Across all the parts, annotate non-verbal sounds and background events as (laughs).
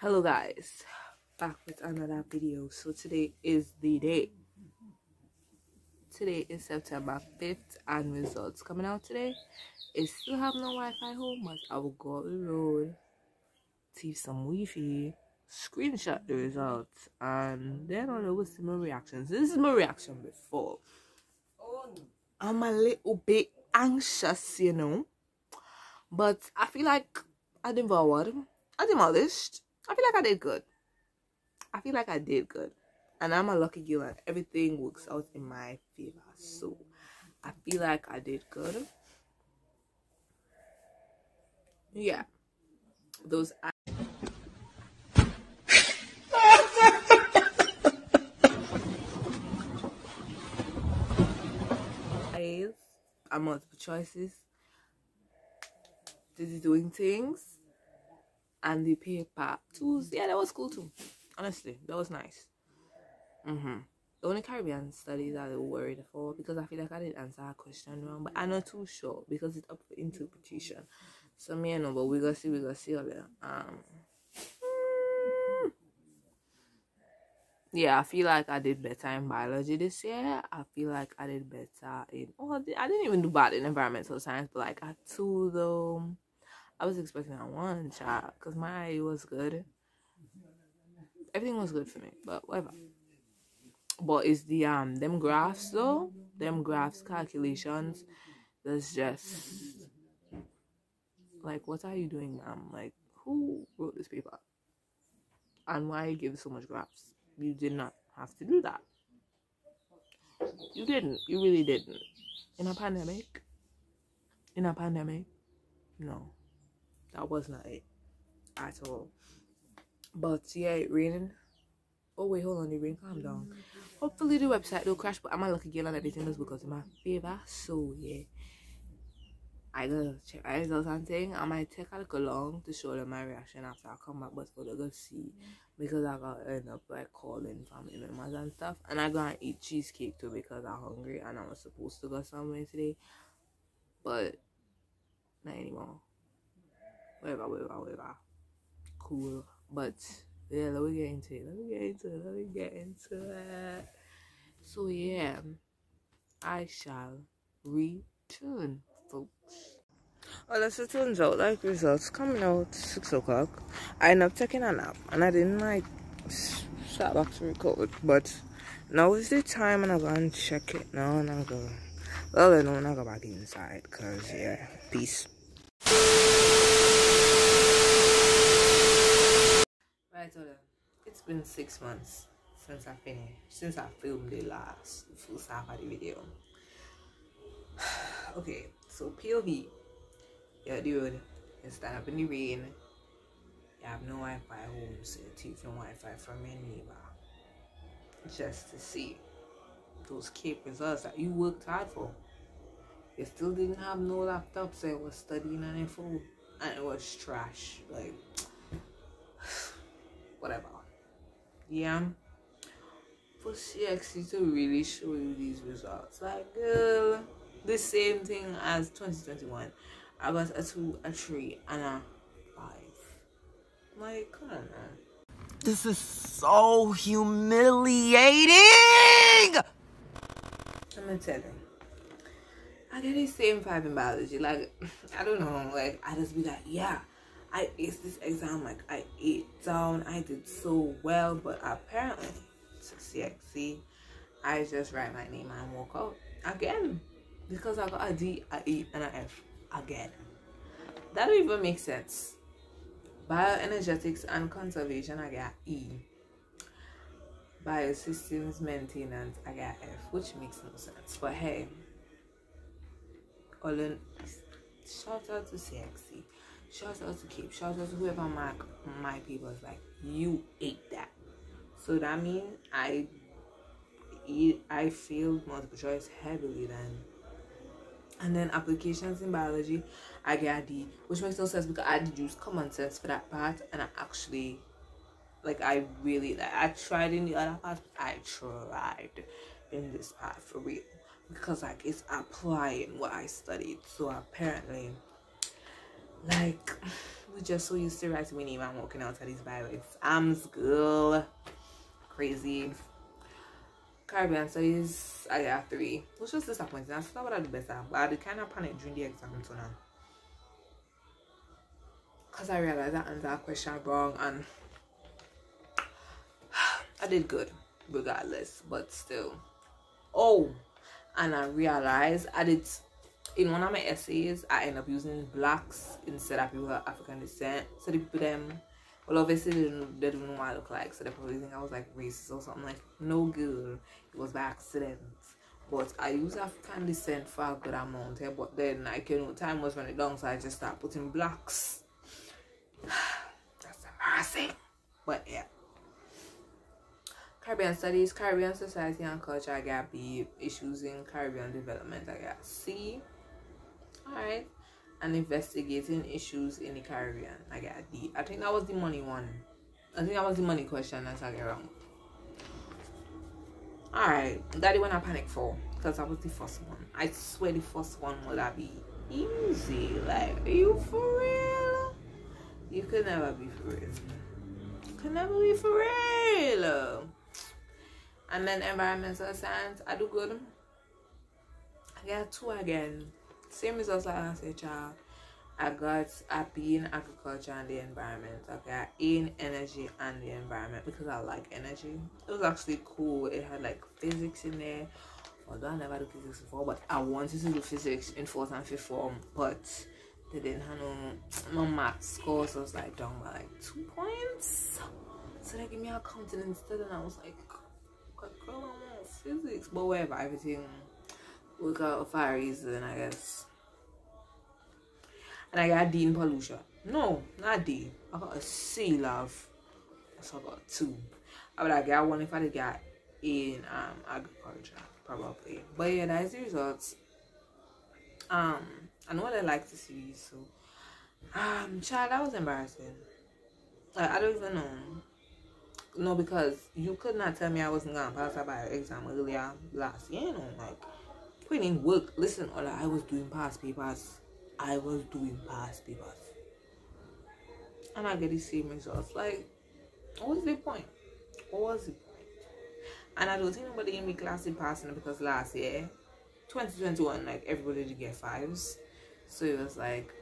hello guys. Back with another video. So today is the day. Today is september 5th and results coming out today. I still have no wi-fi home but i will go on the road see some wi-fi screenshot the results and then i'll know see my reactions. This is my reaction before. I'm a little bit anxious you know but i feel like i forward. I demolished I feel like I did good. I feel like I did good. And I'm a lucky girl and everything works out in my favor. So I feel like I did good. Yeah. Those eyes are multiple choices. This is doing things and the paper tools. Yeah, that was cool too. Honestly, that was nice. Mm-hmm. The only Caribbean studies I was worried for because I feel like I didn't answer a question wrong, but I'm not too sure because it's up for interpretation. So me I know, but we gonna see, we gonna see all that. Um. Mm, yeah, I feel like I did better in biology this year. I feel like I did better in. Oh, I didn't even do bad in environmental science, but like I two though. I was expecting that one shot because my was good. Everything was good for me, but whatever. But it's the um them graphs though, them graphs calculations. That's just like what are you doing, ma'am? Like who wrote this paper? And why you give so much graphs? You did not have to do that. You didn't. You really didn't. In a pandemic. In a pandemic. No that was not it at all. But yeah, it raining. Oh wait, hold on, the rain calm down. Mm-hmm. Hopefully the website will crash, but I'm a lucky girl and everything is because of my favor. So yeah. I gotta check my results and thing. I might take a look along to show them my reaction after I come back, but they're gonna see mm-hmm. because I gotta end up like calling family members and stuff. And I gotta eat cheesecake too because I'm hungry and I was supposed to go somewhere today. But not anymore whatever, whatever, whatever. Cool. But yeah, let me get into it. Let me get into it. Let me get into it. So yeah, I shall return, folks. Oh, well, as it turns out, like results coming out six o'clock. I ended up taking a nap, and I didn't like start back to record. But now is the time, and I'm gonna check it now, and I'm gonna. Well, know I'm go back inside, cause yeah, peace. I told them it's been six months since I finished, since I filmed the last full half of the video. (sighs) okay, so POV, yeah, dude, you stand up in the rain, you have no Wi-Fi home, so you take some Wi-Fi from your neighbor just to see those Cape results that you worked hard for. You still didn't have no laptop, so you was studying on your phone, and it was trash. Like whatever. Yeah. For CXC to really show you these results. Like, girl, the same thing as 2021. I got a 2, a 3, and a 5. Like, come on, man. This is so humiliating! I'm gonna tell you. I get the same five in biology. Like, (laughs) I don't know. Like, I just be like, yeah, I aced this exam like I ate down. I did so well, but apparently, to CXC, I just write my name and walk out again because I got a D, a E, and an F again. That don't even make sense. Bioenergetics and conservation, I got E. Biosystems maintenance, I got F, which makes no sense. But hey, Olin, shout out to CXC. Shout out to CAPE. Shout out to whoever my my people is like, you ate that. So that means I eat I failed multiple choice heavily then. And then applications in biology, I get a D, which makes no sense because I did use common sense for that part, and I actually, like, I really, like, I tried in the other part, I tried in this part for real because, like, it's applying what I studied. So apparently, like was just so used to writing my name and walking out of these. I'm school. Crazy. Caribbean studies, I got three. Which was disappointing. I thought I would do better. But I did kind of panic during the exam so now. Because I realized I answered that question wrong and (sighs) I did good regardless. But still. Oh, and I realized I did in one of my essays I end up using blacks instead of people of African descent. So the people them well obviously they didn't, they didn't know what I look like, so they probably think I was like racist or something like no good. It was by accident. But I use African descent for a good amount here, but then like you know time was running down so I just start putting blacks. (sighs) That's embarrassing. But yeah. Caribbean Studies, Caribbean Society and Culture, I got B. Issues in Caribbean Development, I got C. Alright. And Investigating Issues in the Caribbean, I got D. I think that was the money one. I think that was the money question that's I get wrong. Alright, that is when I panic for because that was the first one. I swear the first one will be easy. Like, are you for real? You could never be for real. Could never be for real. And then environmental science, I do good. I got two again. Same results like I said, child. I got a B in agriculture and the environment. I got in energy and the environment because I like energy. It was actually cool. It had like physics in there. Although I never did physics before, but I wanted to do physics in fourth and fifth form, but they didn't have no, math score, so I was like down by like two points. So they gave me accounting instead, and I was like, girl, I want physics, but whatever, everything out for a reason, I guess. And I got D in pollution. No, not D. I got a C, love. So I got two. I would have got one if I would got in um agriculture, probably. But yeah, that's the results. Um, I know what I like to see so um child that was embarrassing. Like, I don't even know no, because you could not tell me I wasn't gonna pass bio exam earlier last year. You know, like putting in work. Listen, all I was doing past papers. I was doing past papers, and I get the same results. Like, what was the point? What was the point? And I don't think nobody in my class is passing because last year, 2021, like everybody did get fives. So it was like,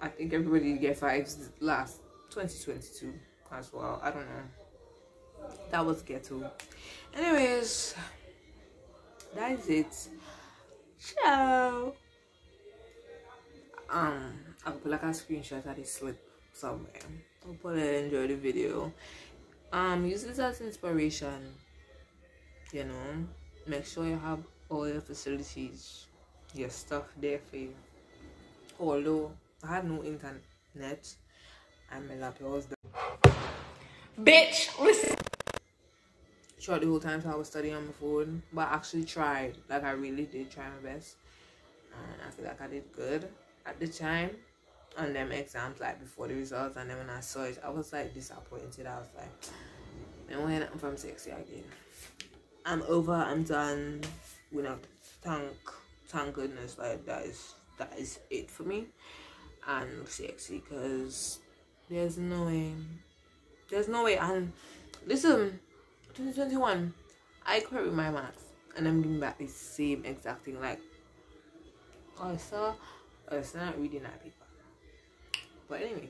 I think everybody did get fives last 2022 as well. I don't know. That was ghetto. Anyways, that is it. Ciao. Um, I'll put like a screenshot of this slip somewhere. hope you enjoy the video. Um, use this as inspiration. You know, make sure you have all your facilities, your stuff there for you. Although I had no internet and my laptop was Bitch, listen. Throughout the whole time, so I was studying on my phone, but I actually tried. Like, I really did try my best. And I feel like I did good at the time on them exams, like before the results. And then when I saw it, I was like disappointed. I was like, man, when I'm from CXC again. I'm over, I'm done. You know, thank, thank goodness, like, that is, that is it for me. And CXC, because there's no way there's no way. And listen, 2021, I quit with my maths and I'm giving back the same exact thing. Like, oh, so oh, it's not reading that paper. But anyway,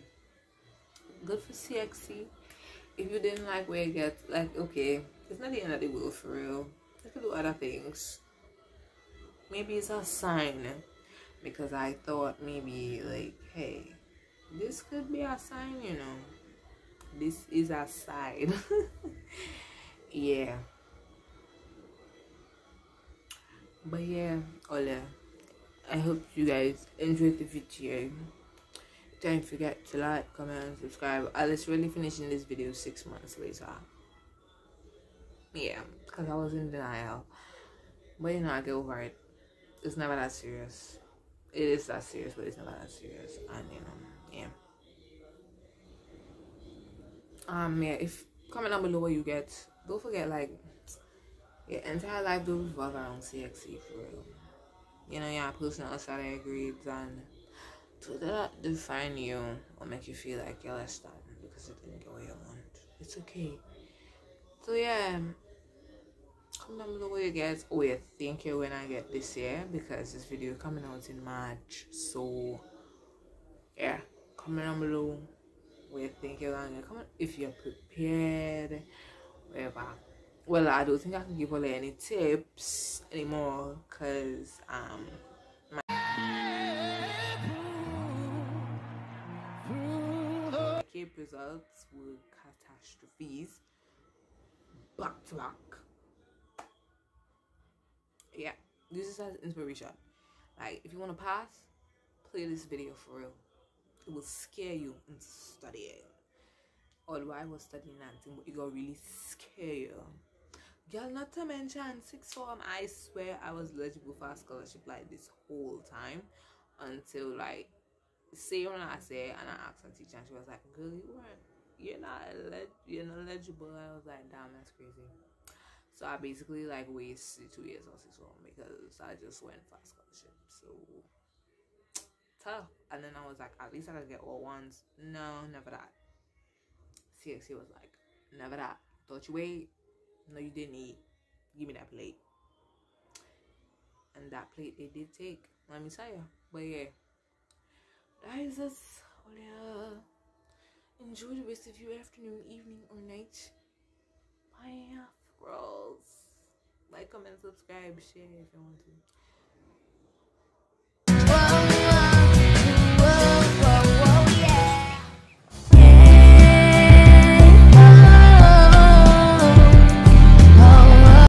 good for CXC. If you didn't like where you get, like, okay, it's not the end of the world for real. You can do other things. Maybe it's a sign because I thought maybe, like, hey, this could be a sign, you know this is a side (laughs) yeah. But yeah hola i hope you guys enjoyed the video. Don't forget to like comment and subscribe. I was really finishing this video six months later. Yeah because i was in denial. But you know i get over it. It's never that serious. It is that serious but it's never that serious. And you know yeah. Um yeah if comment down below what you get don't forget like your entire life don't revolve around CXC for real you know yeah personal study grades and to that define you or make you feel like you're less than because you didn't get what you want. It's okay. So yeah, comment down below what you get, what you think you're gonna get this year because this video coming out in March. So yeah, comment down below what you think you're gonna get. Comment if you're prepared, whatever. Well, I don't think I can give all any tips anymore because um Cape results were catastrophes back to back. Yeah, this is as inspiration. Like, if you want to pass, play this video for real. It will scare you into studying. Although I was studying nothing, but it got really scare you. Girl, not to mention sixth form, I swear I was eligible for a scholarship like this whole time until like say when I said and I asked my teacher and she was like, Girl, you weren't you're not you're not eligible. I was like, damn, that's crazy. So I basically like wasted two years on sixth form because I just went for a scholarship. So tough. And then I was like, at least I could get all ones. No, never that. CXC was like, never that. Don't you wait. No, you didn't eat. Give me that plate. And that plate they did take. Let me tell you. But yeah. That is us. Yeah. Enjoy the rest of your afternoon, evening, or night. Bye, girls. Like, comment, subscribe, share if you want to.